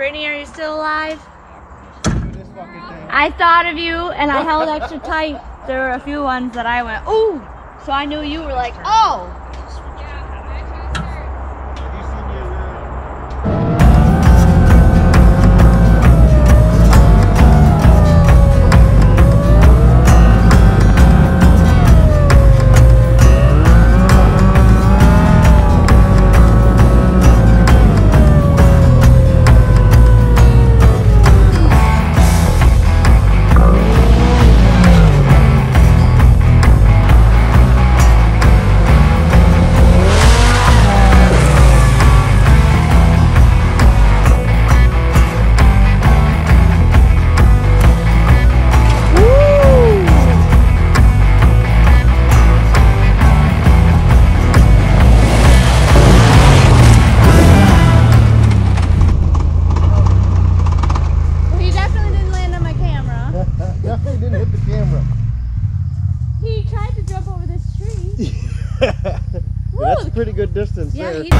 still are you still alive? I thought of you and I held extra tight. There were a few ones that I went, ooh. So I knew you were like, oh. Definitely didn't hit the camera. He tried to jump over this tree. That's a pretty good distance Yeah, there. he